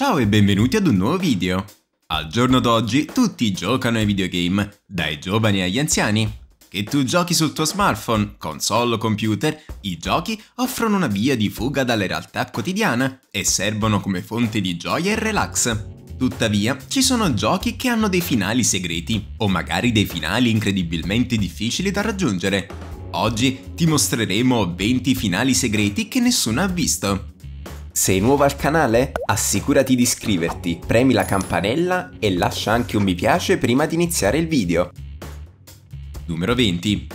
Ciao e benvenuti ad un nuovo video! Al giorno d'oggi tutti giocano ai videogame, dai giovani agli anziani. Che tu giochi sul tuo smartphone, console o computer, i giochi offrono una via di fuga dalla realtà quotidiana e servono come fonte di gioia e relax. Tuttavia, ci sono giochi che hanno dei finali segreti, o magari dei finali incredibilmente difficili da raggiungere. Oggi ti mostreremo 20 finali segreti che nessuno ha visto. Sei nuovo al canale? Assicurati di iscriverti, premi la campanella e lascia anche un mi piace prima di iniziare il video. Numero 20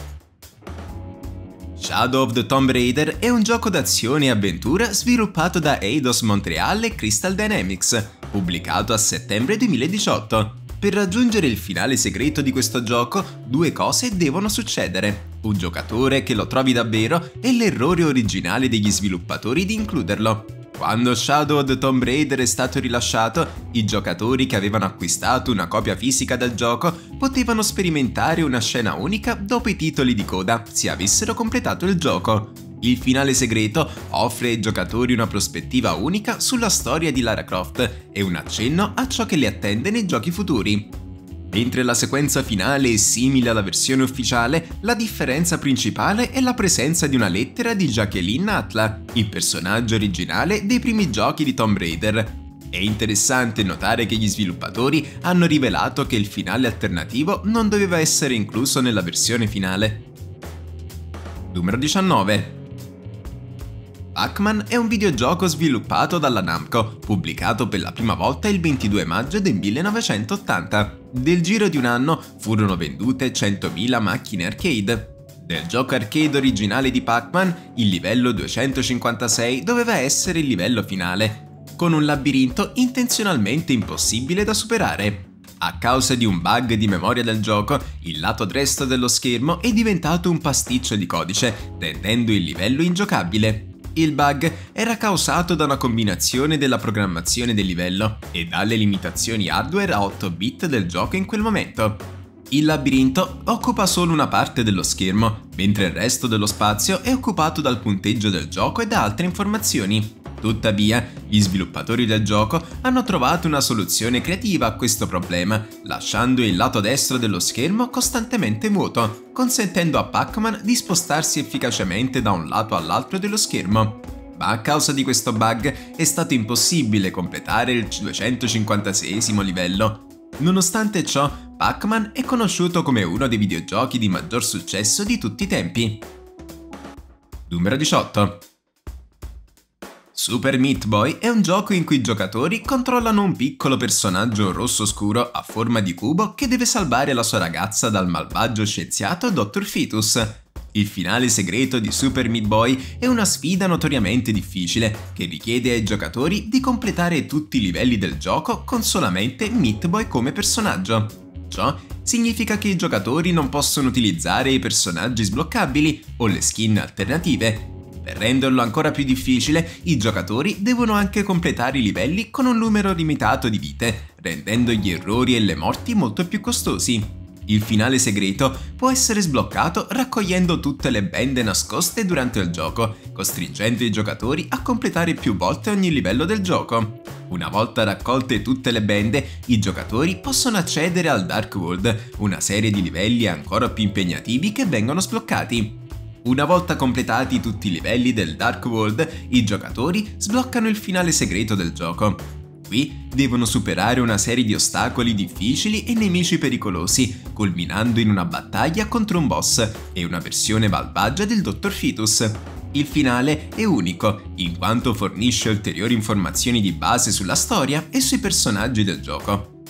Shadow of the Tomb Raider è un gioco d'azione e avventura sviluppato da Eidos Montreal e Crystal Dynamics, pubblicato a settembre 2018. Per raggiungere il finale segreto di questo gioco, due cose devono succedere. Un giocatore che lo trovi davvero e l'errore originale degli sviluppatori di includerlo. Quando Shadow of the Tomb Raider è stato rilasciato, i giocatori che avevano acquistato una copia fisica del gioco potevano sperimentare una scena unica dopo i titoli di coda se avessero completato il gioco. Il finale segreto offre ai giocatori una prospettiva unica sulla storia di Lara Croft e un accenno a ciò che le attende nei giochi futuri. Mentre la sequenza finale è simile alla versione ufficiale, la differenza principale è la presenza di una lettera di Jacqueline Atla, il personaggio originale dei primi giochi di Tomb Raider. È interessante notare che gli sviluppatori hanno rivelato che il finale alternativo non doveva essere incluso nella versione finale. Numero 19 Pac-Man è un videogioco sviluppato dalla Namco, pubblicato per la prima volta il 22 maggio del 1980. Del giro di un anno furono vendute 100.000 macchine arcade. Del gioco arcade originale di Pac-Man, il livello 256 doveva essere il livello finale, con un labirinto intenzionalmente impossibile da superare. A causa di un bug di memoria del gioco, il lato destro dello schermo è diventato un pasticcio di codice, rendendo il livello ingiocabile. Il bug era causato da una combinazione della programmazione del livello e dalle limitazioni hardware a 8 bit del gioco in quel momento. Il labirinto occupa solo una parte dello schermo, mentre il resto dello spazio è occupato dal punteggio del gioco e da altre informazioni. Tuttavia, gli sviluppatori del gioco hanno trovato una soluzione creativa a questo problema, lasciando il lato destro dello schermo costantemente vuoto, consentendo a Pac-Man di spostarsi efficacemente da un lato all'altro dello schermo. Ma a causa di questo bug è stato impossibile completare il 256 livello. Nonostante ciò, Pac-Man è conosciuto come uno dei videogiochi di maggior successo di tutti i tempi. Numero 18 Super Meat Boy è un gioco in cui i giocatori controllano un piccolo personaggio rosso scuro a forma di cubo che deve salvare la sua ragazza dal malvagio scienziato Dr. Fetus. Il finale segreto di Super Meat Boy è una sfida notoriamente difficile che richiede ai giocatori di completare tutti i livelli del gioco con solamente Meat Boy come personaggio. Ciò significa che i giocatori non possono utilizzare i personaggi sbloccabili o le skin alternative per renderlo ancora più difficile, i giocatori devono anche completare i livelli con un numero limitato di vite, rendendo gli errori e le morti molto più costosi. Il finale segreto può essere sbloccato raccogliendo tutte le bende nascoste durante il gioco, costringendo i giocatori a completare più volte ogni livello del gioco. Una volta raccolte tutte le bende, i giocatori possono accedere al Dark World, una serie di livelli ancora più impegnativi che vengono sbloccati. Una volta completati tutti i livelli del Dark World, i giocatori sbloccano il finale segreto del gioco. Qui devono superare una serie di ostacoli difficili e nemici pericolosi, culminando in una battaglia contro un boss e una versione malvagia del Dr. Fetus. Il finale è unico, in quanto fornisce ulteriori informazioni di base sulla storia e sui personaggi del gioco.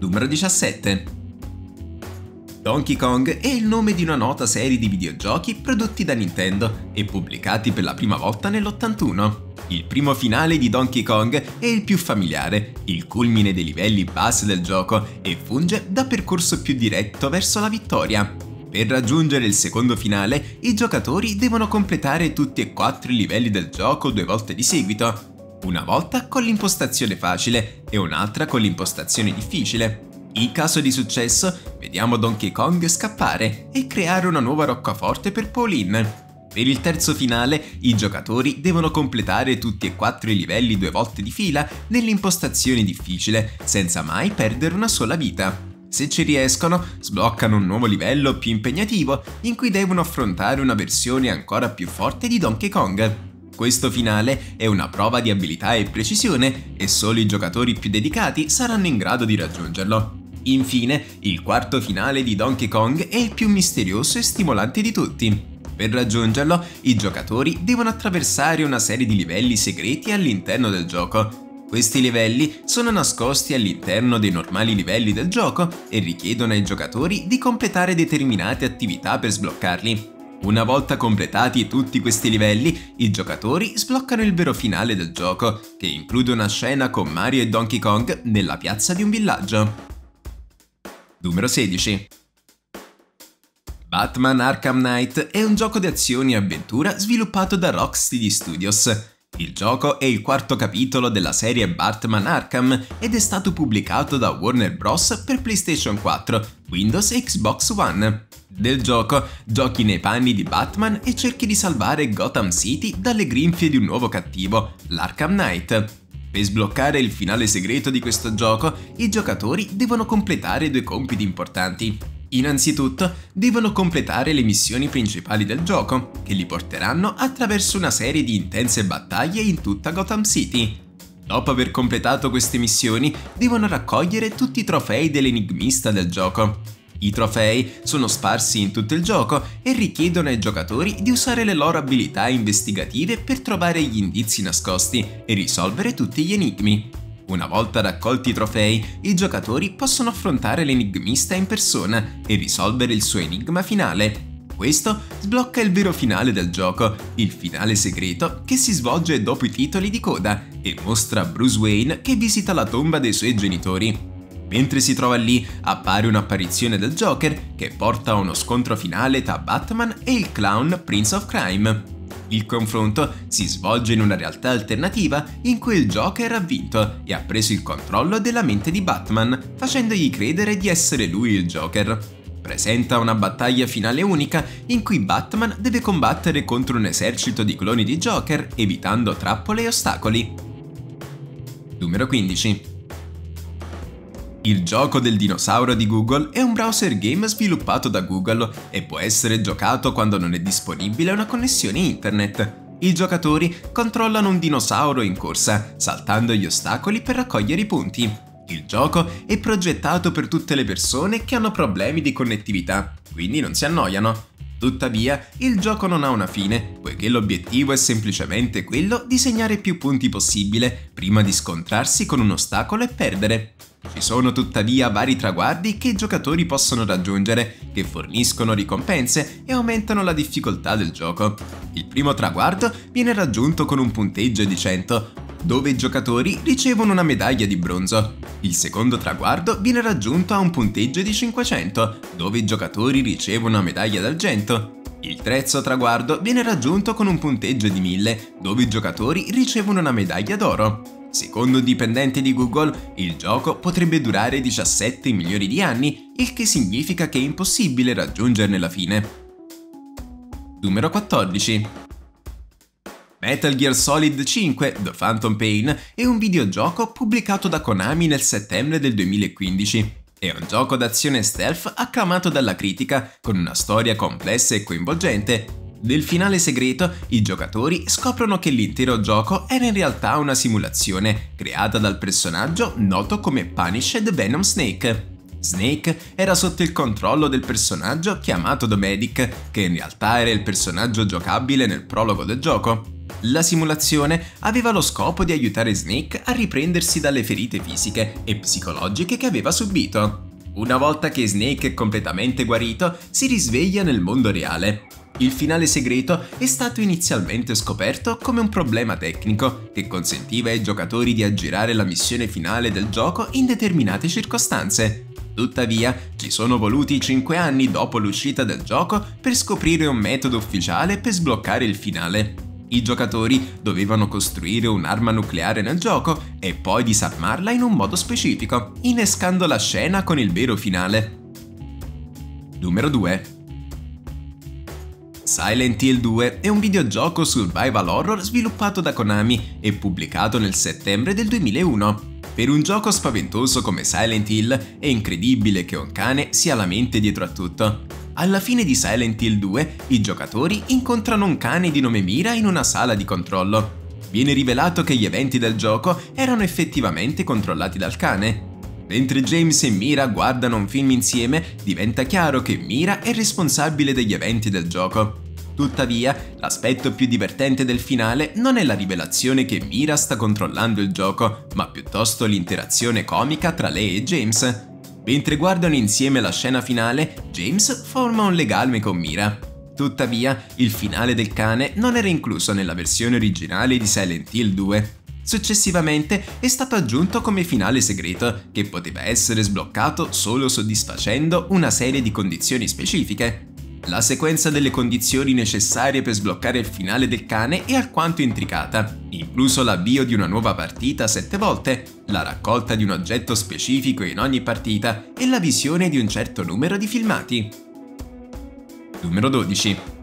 Numero 17 Donkey Kong è il nome di una nota serie di videogiochi prodotti da Nintendo e pubblicati per la prima volta nell'81. Il primo finale di Donkey Kong è il più familiare, il culmine dei livelli base del gioco e funge da percorso più diretto verso la vittoria. Per raggiungere il secondo finale, i giocatori devono completare tutti e quattro i livelli del gioco due volte di seguito, una volta con l'impostazione facile e un'altra con l'impostazione difficile. In caso di successo, vediamo Donkey Kong scappare e creare una nuova roccaforte per Pauline. Per il terzo finale, i giocatori devono completare tutti e quattro i livelli due volte di fila nell'impostazione difficile, senza mai perdere una sola vita. Se ci riescono, sbloccano un nuovo livello più impegnativo in cui devono affrontare una versione ancora più forte di Donkey Kong. Questo finale è una prova di abilità e precisione e solo i giocatori più dedicati saranno in grado di raggiungerlo. Infine, il quarto finale di Donkey Kong è il più misterioso e stimolante di tutti. Per raggiungerlo, i giocatori devono attraversare una serie di livelli segreti all'interno del gioco, questi livelli sono nascosti all'interno dei normali livelli del gioco e richiedono ai giocatori di completare determinate attività per sbloccarli. Una volta completati tutti questi livelli, i giocatori sbloccano il vero finale del gioco, che include una scena con Mario e Donkey Kong nella piazza di un villaggio. Numero 16 Batman Arkham Knight è un gioco di azione e avventura sviluppato da Rocksteady Studios. Il gioco è il quarto capitolo della serie Batman Arkham ed è stato pubblicato da Warner Bros. per PlayStation 4, Windows e Xbox One. Del gioco, giochi nei panni di Batman e cerchi di salvare Gotham City dalle grinfie di un nuovo cattivo, l'Arkham Knight. Per sbloccare il finale segreto di questo gioco, i giocatori devono completare due compiti importanti. Innanzitutto devono completare le missioni principali del gioco, che li porteranno attraverso una serie di intense battaglie in tutta Gotham City. Dopo aver completato queste missioni, devono raccogliere tutti i trofei dell'enigmista del gioco. I trofei sono sparsi in tutto il gioco e richiedono ai giocatori di usare le loro abilità investigative per trovare gli indizi nascosti e risolvere tutti gli enigmi. Una volta raccolti i trofei, i giocatori possono affrontare l'enigmista in persona e risolvere il suo enigma finale. Questo sblocca il vero finale del gioco, il finale segreto che si svolge dopo i titoli di coda e mostra Bruce Wayne che visita la tomba dei suoi genitori. Mentre si trova lì, appare un'apparizione del Joker che porta a uno scontro finale tra Batman e il clown Prince of Crime. Il confronto si svolge in una realtà alternativa in cui il Joker ha vinto e ha preso il controllo della mente di Batman, facendogli credere di essere lui il Joker. Presenta una battaglia finale unica in cui Batman deve combattere contro un esercito di cloni di Joker evitando trappole e ostacoli. Numero 15 il gioco del dinosauro di Google è un browser game sviluppato da Google e può essere giocato quando non è disponibile una connessione internet. I giocatori controllano un dinosauro in corsa, saltando gli ostacoli per raccogliere i punti. Il gioco è progettato per tutte le persone che hanno problemi di connettività, quindi non si annoiano. Tuttavia, il gioco non ha una fine, poiché l'obiettivo è semplicemente quello di segnare più punti possibile prima di scontrarsi con un ostacolo e perdere. Ci sono tuttavia vari traguardi che i giocatori possono raggiungere, che forniscono ricompense e aumentano la difficoltà del gioco. Il primo traguardo viene raggiunto con un punteggio di 100, dove i giocatori ricevono una medaglia di bronzo. Il secondo traguardo viene raggiunto a un punteggio di 500, dove i giocatori ricevono una medaglia d'argento. Il terzo traguardo viene raggiunto con un punteggio di 1000, dove i giocatori ricevono una medaglia d'oro. Secondo dipendenti di Google, il gioco potrebbe durare 17 milioni di anni, il che significa che è impossibile raggiungerne la fine. Numero 14 Metal Gear Solid 5 The Phantom Pain è un videogioco pubblicato da Konami nel settembre del 2015. È un gioco d'azione stealth acclamato dalla critica, con una storia complessa e coinvolgente, nel finale segreto, i giocatori scoprono che l'intero gioco era in realtà una simulazione creata dal personaggio noto come Punished Venom Snake. Snake era sotto il controllo del personaggio chiamato The Medic, che in realtà era il personaggio giocabile nel prologo del gioco. La simulazione aveva lo scopo di aiutare Snake a riprendersi dalle ferite fisiche e psicologiche che aveva subito. Una volta che Snake è completamente guarito, si risveglia nel mondo reale. Il finale segreto è stato inizialmente scoperto come un problema tecnico che consentiva ai giocatori di aggirare la missione finale del gioco in determinate circostanze. Tuttavia, ci sono voluti 5 anni dopo l'uscita del gioco per scoprire un metodo ufficiale per sbloccare il finale. I giocatori dovevano costruire un'arma nucleare nel gioco e poi disarmarla in un modo specifico, innescando la scena con il vero finale. Numero 2 Silent Hill 2 è un videogioco survival horror sviluppato da Konami e pubblicato nel settembre del 2001. Per un gioco spaventoso come Silent Hill è incredibile che un cane sia la mente dietro a tutto. Alla fine di Silent Hill 2 i giocatori incontrano un cane di nome Mira in una sala di controllo. Viene rivelato che gli eventi del gioco erano effettivamente controllati dal cane. Mentre James e Mira guardano un film insieme, diventa chiaro che Mira è responsabile degli eventi del gioco. Tuttavia, l'aspetto più divertente del finale non è la rivelazione che Mira sta controllando il gioco, ma piuttosto l'interazione comica tra lei e James. Mentre guardano insieme la scena finale, James forma un legame con Mira. Tuttavia, il finale del cane non era incluso nella versione originale di Silent Hill 2. Successivamente è stato aggiunto come finale segreto, che poteva essere sbloccato solo soddisfacendo una serie di condizioni specifiche. La sequenza delle condizioni necessarie per sbloccare il finale del cane è alquanto intricata, incluso l'avvio di una nuova partita sette volte, la raccolta di un oggetto specifico in ogni partita e la visione di un certo numero di filmati. Numero 12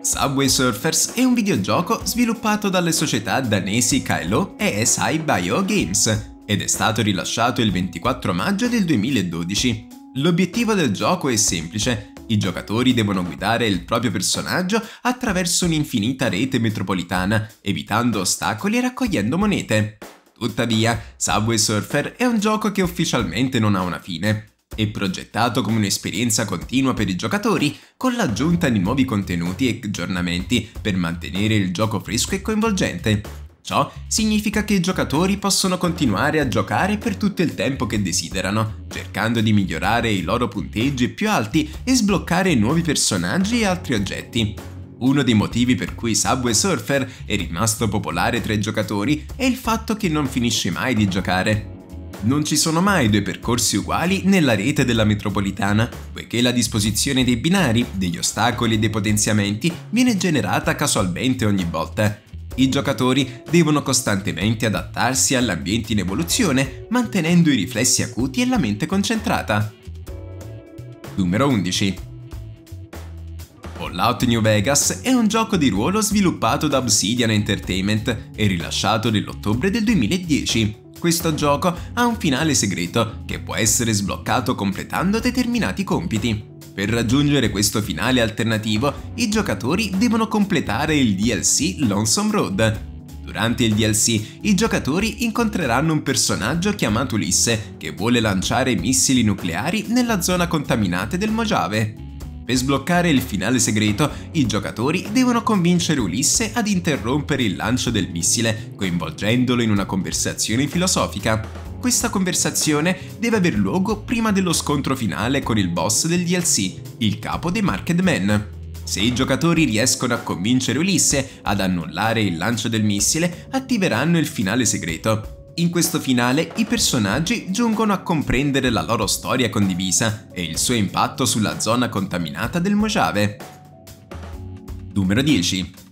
Subway Surfers è un videogioco sviluppato dalle società danesi Kylo e SI Bio Games ed è stato rilasciato il 24 maggio del 2012. L'obiettivo del gioco è semplice, i giocatori devono guidare il proprio personaggio attraverso un'infinita rete metropolitana, evitando ostacoli e raccogliendo monete. Tuttavia, Subway Surfer è un gioco che ufficialmente non ha una fine. È progettato come un'esperienza continua per i giocatori, con l'aggiunta di nuovi contenuti e aggiornamenti per mantenere il gioco fresco e coinvolgente. Ciò significa che i giocatori possono continuare a giocare per tutto il tempo che desiderano, cercando di migliorare i loro punteggi più alti e sbloccare nuovi personaggi e altri oggetti. Uno dei motivi per cui Subway Surfer è rimasto popolare tra i giocatori è il fatto che non finisce mai di giocare. Non ci sono mai due percorsi uguali nella rete della metropolitana, poiché la disposizione dei binari, degli ostacoli e dei potenziamenti viene generata casualmente ogni volta. I giocatori devono costantemente adattarsi all'ambiente in evoluzione, mantenendo i riflessi acuti e la mente concentrata. Numero 11 Fallout New Vegas è un gioco di ruolo sviluppato da Obsidian Entertainment e rilasciato nell'ottobre del 2010. Questo gioco ha un finale segreto che può essere sbloccato completando determinati compiti. Per raggiungere questo finale alternativo, i giocatori devono completare il DLC Lonesome Road. Durante il DLC, i giocatori incontreranno un personaggio chiamato Ulisse che vuole lanciare missili nucleari nella zona contaminata del Mojave. Per sbloccare il finale segreto, i giocatori devono convincere Ulisse ad interrompere il lancio del missile, coinvolgendolo in una conversazione filosofica. Questa conversazione deve aver luogo prima dello scontro finale con il boss del DLC, il capo dei Marked Men. Se i giocatori riescono a convincere Ulisse ad annullare il lancio del missile, attiveranno il finale segreto. In questo finale i personaggi giungono a comprendere la loro storia condivisa e il suo impatto sulla zona contaminata del Mojave. Numero 10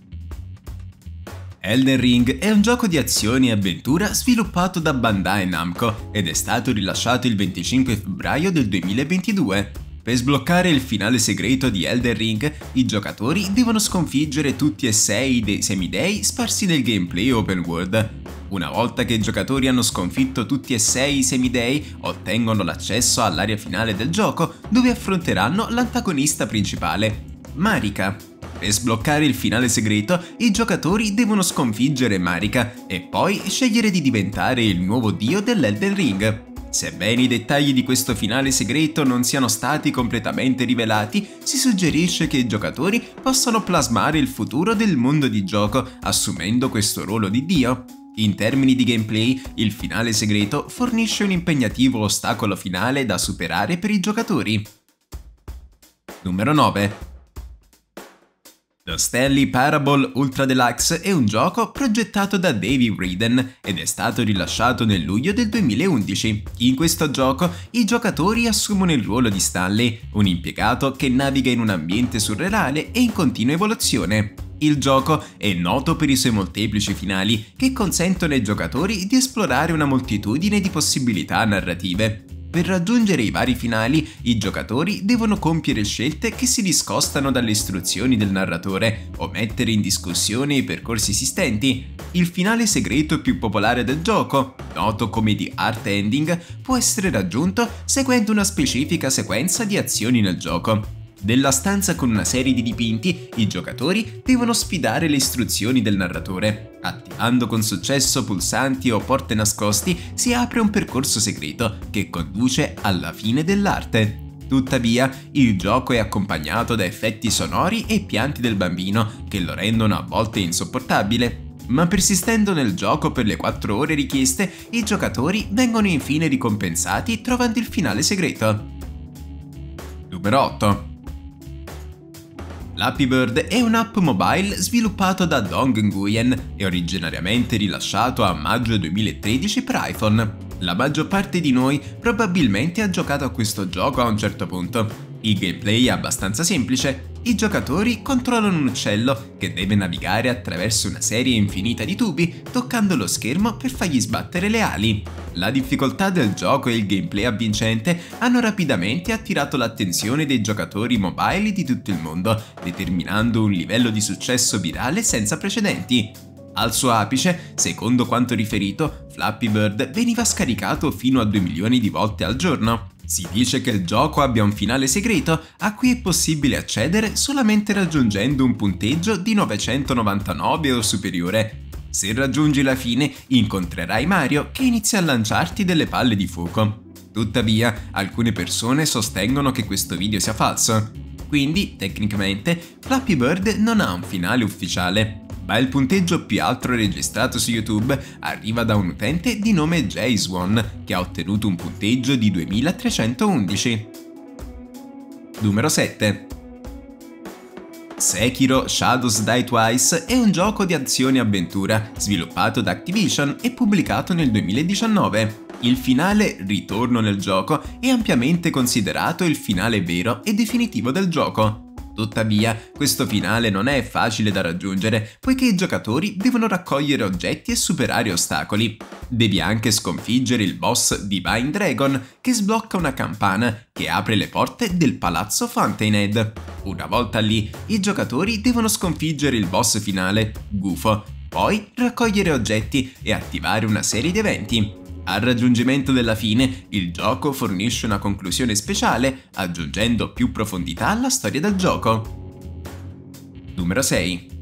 Elden Ring è un gioco di azione e avventura sviluppato da Bandai Namco ed è stato rilasciato il 25 febbraio del 2022. Per sbloccare il finale segreto di Elden Ring, i giocatori devono sconfiggere tutti e sei dei semidei sparsi nel gameplay open world. Una volta che i giocatori hanno sconfitto tutti e sei i semidei, ottengono l'accesso all'area finale del gioco, dove affronteranno l'antagonista principale, Marika. Per sbloccare il finale segreto, i giocatori devono sconfiggere Marika e poi scegliere di diventare il nuovo dio dell'Elden Ring. Sebbene i dettagli di questo finale segreto non siano stati completamente rivelati, si suggerisce che i giocatori possano plasmare il futuro del mondo di gioco assumendo questo ruolo di dio. In termini di gameplay, il finale segreto fornisce un impegnativo ostacolo finale da superare per i giocatori. Numero 9 The Stanley Parable Ultra Deluxe è un gioco progettato da Davey Reeden ed è stato rilasciato nel luglio del 2011. In questo gioco i giocatori assumono il ruolo di Stanley, un impiegato che naviga in un ambiente surreale e in continua evoluzione. Il gioco è noto per i suoi molteplici finali che consentono ai giocatori di esplorare una moltitudine di possibilità narrative. Per raggiungere i vari finali, i giocatori devono compiere scelte che si discostano dalle istruzioni del narratore o mettere in discussione i percorsi esistenti. Il finale segreto più popolare del gioco, noto come The Art Ending, può essere raggiunto seguendo una specifica sequenza di azioni nel gioco. Nella stanza con una serie di dipinti, i giocatori devono sfidare le istruzioni del narratore. Attivando con successo pulsanti o porte nascosti, si apre un percorso segreto che conduce alla fine dell'arte. Tuttavia, il gioco è accompagnato da effetti sonori e pianti del bambino che lo rendono a volte insopportabile. Ma persistendo nel gioco per le 4 ore richieste, i giocatori vengono infine ricompensati trovando il finale segreto. Numero 8. L'Happy Bird è un'app mobile sviluppato da Dong Nguyen e originariamente rilasciato a maggio 2013 per iPhone. La maggior parte di noi probabilmente ha giocato a questo gioco a un certo punto. Il gameplay è abbastanza semplice, i giocatori controllano un uccello che deve navigare attraverso una serie infinita di tubi toccando lo schermo per fargli sbattere le ali. La difficoltà del gioco e il gameplay avvincente hanno rapidamente attirato l'attenzione dei giocatori mobile di tutto il mondo, determinando un livello di successo virale senza precedenti. Al suo apice, secondo quanto riferito, Flappy Bird veniva scaricato fino a 2 milioni di volte al giorno. Si dice che il gioco abbia un finale segreto a cui è possibile accedere solamente raggiungendo un punteggio di 999 o superiore. Se raggiungi la fine, incontrerai Mario che inizia a lanciarti delle palle di fuoco. Tuttavia, alcune persone sostengono che questo video sia falso. Quindi, tecnicamente, Flappy Bird non ha un finale ufficiale ma il punteggio più alto registrato su YouTube arriva da un utente di nome Jayswan, che ha ottenuto un punteggio di 2311. Numero 7. Sekiro Shadows Die Twice è un gioco di azione e avventura sviluppato da Activision e pubblicato nel 2019. Il finale Ritorno nel gioco è ampiamente considerato il finale vero e definitivo del gioco. Tuttavia, questo finale non è facile da raggiungere, poiché i giocatori devono raccogliere oggetti e superare ostacoli. Devi anche sconfiggere il boss Divine Dragon, che sblocca una campana che apre le porte del palazzo Fountainhead. Una volta lì, i giocatori devono sconfiggere il boss finale, Gufo, poi raccogliere oggetti e attivare una serie di eventi. Al raggiungimento della fine, il gioco fornisce una conclusione speciale, aggiungendo più profondità alla storia del gioco. Numero 6.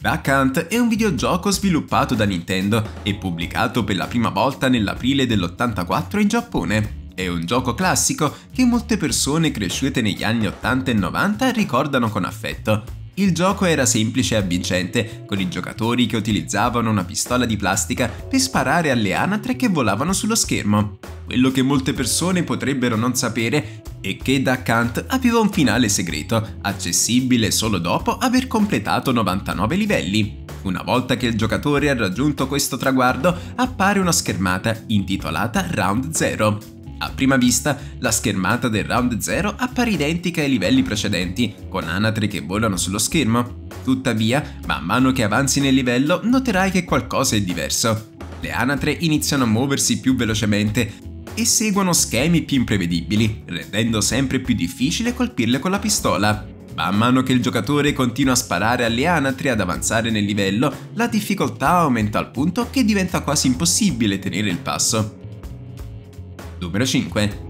Duck Hunt è un videogioco sviluppato da Nintendo e pubblicato per la prima volta nell'aprile dell'84 in Giappone. È un gioco classico che molte persone cresciute negli anni 80 e 90 ricordano con affetto, il gioco era semplice e avvincente, con i giocatori che utilizzavano una pistola di plastica per sparare alle anatre che volavano sullo schermo. Quello che molte persone potrebbero non sapere è che Duck Hunt aveva un finale segreto, accessibile solo dopo aver completato 99 livelli. Una volta che il giocatore ha raggiunto questo traguardo, appare una schermata intitolata Round 0. A prima vista, la schermata del round 0 appare identica ai livelli precedenti, con anatre che volano sullo schermo. Tuttavia, man mano che avanzi nel livello, noterai che qualcosa è diverso. Le anatre iniziano a muoversi più velocemente e seguono schemi più imprevedibili, rendendo sempre più difficile colpirle con la pistola. Man mano che il giocatore continua a sparare alle anatre ad avanzare nel livello, la difficoltà aumenta al punto che diventa quasi impossibile tenere il passo. Numero 5.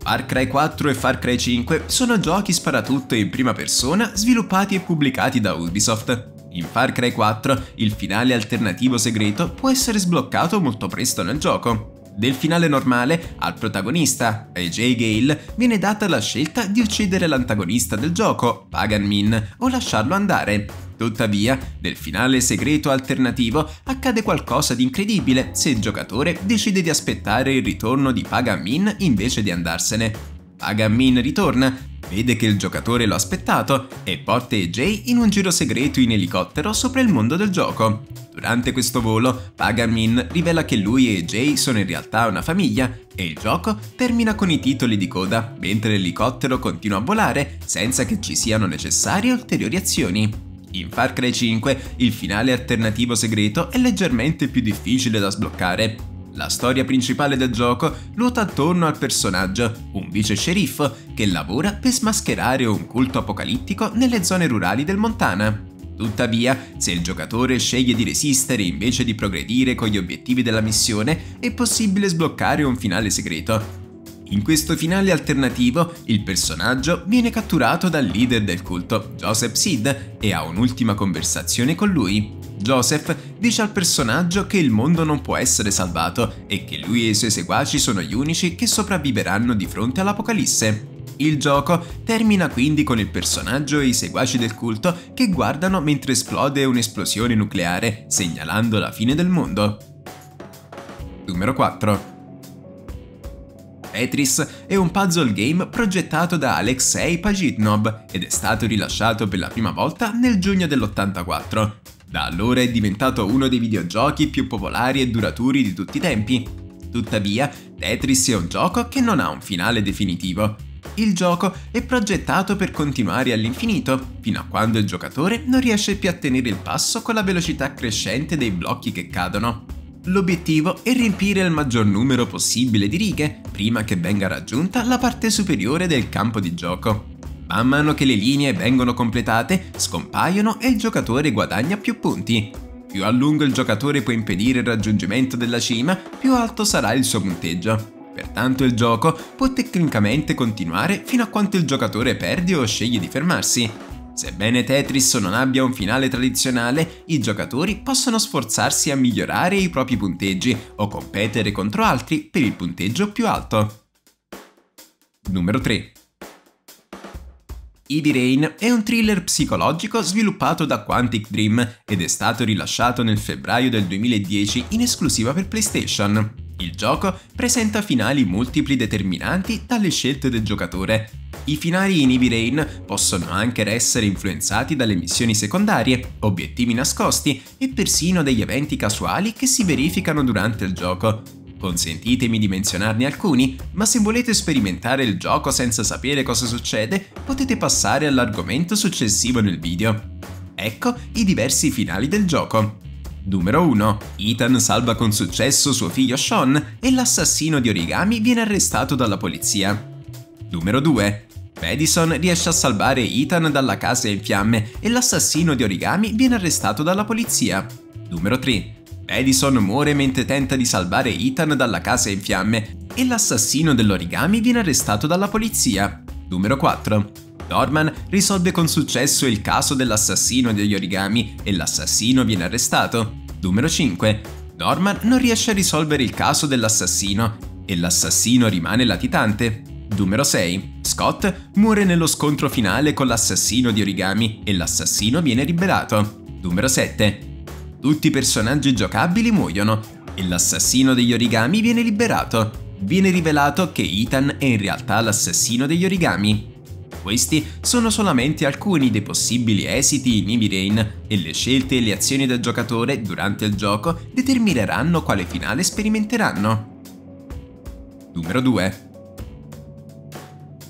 Far Cry 4 e Far Cry 5 sono giochi sparatutto in prima persona sviluppati e pubblicati da Ubisoft. In Far Cry 4 il finale alternativo segreto può essere sbloccato molto presto nel gioco. Del finale normale, al protagonista, AJ Gale, viene data la scelta di uccidere l'antagonista del gioco, Pagan Min, o lasciarlo andare. Tuttavia, nel finale segreto alternativo accade qualcosa di incredibile se il giocatore decide di aspettare il ritorno di Pagan Min invece di andarsene. Pagan Min ritorna, vede che il giocatore l'ha aspettato e porta AJ in un giro segreto in elicottero sopra il mondo del gioco. Durante questo volo, Pagan Min rivela che lui e AJ sono in realtà una famiglia e il gioco termina con i titoli di coda, mentre l'elicottero continua a volare senza che ci siano necessarie ulteriori azioni. In Far Cry 5 il finale alternativo segreto è leggermente più difficile da sbloccare. La storia principale del gioco ruota attorno al personaggio, un vice sceriffo, che lavora per smascherare un culto apocalittico nelle zone rurali del Montana. Tuttavia, se il giocatore sceglie di resistere invece di progredire con gli obiettivi della missione, è possibile sbloccare un finale segreto. In questo finale alternativo, il personaggio viene catturato dal leader del culto, Joseph Seed, e ha un'ultima conversazione con lui. Joseph dice al personaggio che il mondo non può essere salvato e che lui e i suoi seguaci sono gli unici che sopravviveranno di fronte all'Apocalisse. Il gioco termina quindi con il personaggio e i seguaci del culto che guardano mentre esplode un'esplosione nucleare, segnalando la fine del mondo. Numero 4. Tetris è un puzzle game progettato da Alexei Pajitnov ed è stato rilasciato per la prima volta nel giugno dell'84. Da allora è diventato uno dei videogiochi più popolari e duraturi di tutti i tempi. Tuttavia, Tetris è un gioco che non ha un finale definitivo. Il gioco è progettato per continuare all'infinito, fino a quando il giocatore non riesce più a tenere il passo con la velocità crescente dei blocchi che cadono. L'obiettivo è riempire il maggior numero possibile di righe prima che venga raggiunta la parte superiore del campo di gioco. Man mano che le linee vengono completate, scompaiono e il giocatore guadagna più punti. Più a lungo il giocatore può impedire il raggiungimento della cima, più alto sarà il suo punteggio. Pertanto il gioco può tecnicamente continuare fino a quanto il giocatore perde o sceglie di fermarsi. Sebbene Tetris non abbia un finale tradizionale, i giocatori possono sforzarsi a migliorare i propri punteggi o competere contro altri per il punteggio più alto. Numero 3. Heavy Rain è un thriller psicologico sviluppato da Quantic Dream ed è stato rilasciato nel febbraio del 2010 in esclusiva per PlayStation. Il gioco presenta finali multipli determinanti dalle scelte del giocatore. I finali in Heavy Rain possono anche essere influenzati dalle missioni secondarie, obiettivi nascosti e persino degli eventi casuali che si verificano durante il gioco. Consentitemi di menzionarne alcuni, ma se volete sperimentare il gioco senza sapere cosa succede, potete passare all'argomento successivo nel video. Ecco i diversi finali del gioco. Numero 1. Ethan salva con successo suo figlio Sean e l'assassino di origami viene arrestato dalla polizia. Numero 2. Madison riesce a salvare Ethan dalla casa in fiamme e l'assassino di origami viene arrestato dalla polizia. Numero 3. Madison muore mentre tenta di salvare Ethan dalla casa in fiamme e l'assassino dell'origami viene arrestato dalla polizia. Numero 4. Norman risolve con successo il caso dell'assassino degli origami e l'assassino viene arrestato. Numero 5. Norman non riesce a risolvere il caso dell'assassino e l'assassino rimane latitante. Numero 6. Scott muore nello scontro finale con l'assassino di origami e l'assassino viene liberato. Numero 7. Tutti i personaggi giocabili muoiono e l'assassino degli origami viene liberato. Viene rivelato che Ethan è in realtà l'assassino degli origami. Questi sono solamente alcuni dei possibili esiti in Heavy Rain e le scelte e le azioni del giocatore durante il gioco determineranno quale finale sperimenteranno. Numero 2.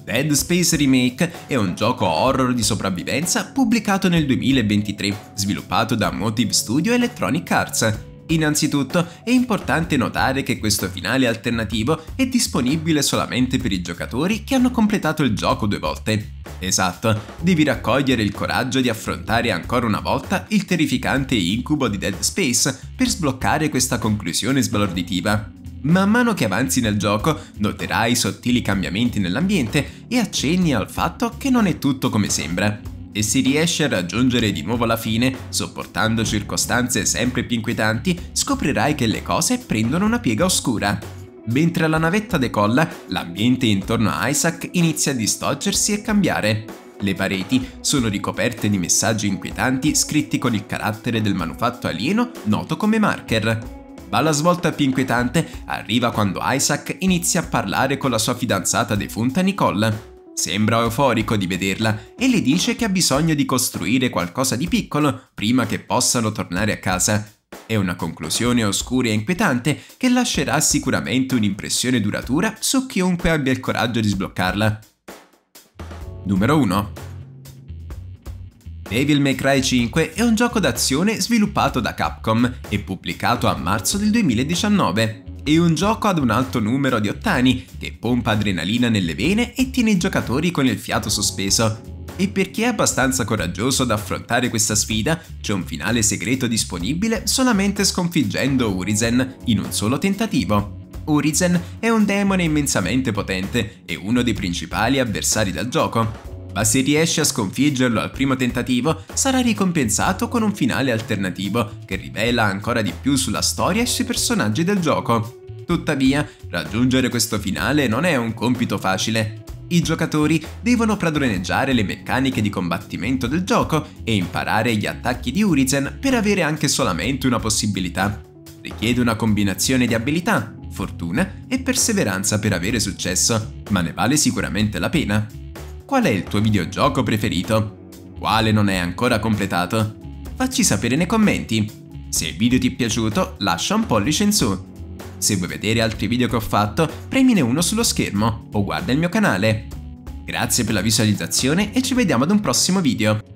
Dead Space Remake è un gioco horror di sopravvivenza pubblicato nel 2023, sviluppato da Motive Studio Electronic Arts Innanzitutto è importante notare che questo finale alternativo è disponibile solamente per i giocatori che hanno completato il gioco due volte. Esatto, devi raccogliere il coraggio di affrontare ancora una volta il terrificante incubo di Dead Space per sbloccare questa conclusione sbalorditiva. Man mano che avanzi nel gioco noterai sottili cambiamenti nell'ambiente e accenni al fatto che non è tutto come sembra e si riesce a raggiungere di nuovo la fine, sopportando circostanze sempre più inquietanti, scoprirai che le cose prendono una piega oscura. Mentre la navetta decolla, l'ambiente intorno a Isaac inizia a distoggersi e cambiare. Le pareti sono ricoperte di messaggi inquietanti scritti con il carattere del manufatto alieno noto come marker. Ma la svolta più inquietante arriva quando Isaac inizia a parlare con la sua fidanzata defunta Nicole. Sembra euforico di vederla e le dice che ha bisogno di costruire qualcosa di piccolo prima che possano tornare a casa. È una conclusione oscura e inquietante che lascerà sicuramente un'impressione duratura su chiunque abbia il coraggio di sbloccarla. Numero 1. Devil May Cry 5 è un gioco d'azione sviluppato da Capcom e pubblicato a marzo del 2019. È un gioco ad un alto numero di ottani che pompa adrenalina nelle vene e tiene i giocatori con il fiato sospeso. E per chi è abbastanza coraggioso ad affrontare questa sfida, c'è un finale segreto disponibile solamente sconfiggendo Urizen in un solo tentativo. Urizen è un demone immensamente potente e uno dei principali avversari del gioco, ma se riesci a sconfiggerlo al primo tentativo sarà ricompensato con un finale alternativo che rivela ancora di più sulla storia e sui personaggi del gioco. Tuttavia, raggiungere questo finale non è un compito facile. I giocatori devono padroneggiare le meccaniche di combattimento del gioco e imparare gli attacchi di Urizen per avere anche solamente una possibilità. Richiede una combinazione di abilità, fortuna e perseveranza per avere successo, ma ne vale sicuramente la pena. Qual è il tuo videogioco preferito? Quale non è ancora completato? Facci sapere nei commenti. Se il video ti è piaciuto, lascia un pollice in su. Se vuoi vedere altri video che ho fatto, premine uno sullo schermo o guarda il mio canale. Grazie per la visualizzazione e ci vediamo ad un prossimo video.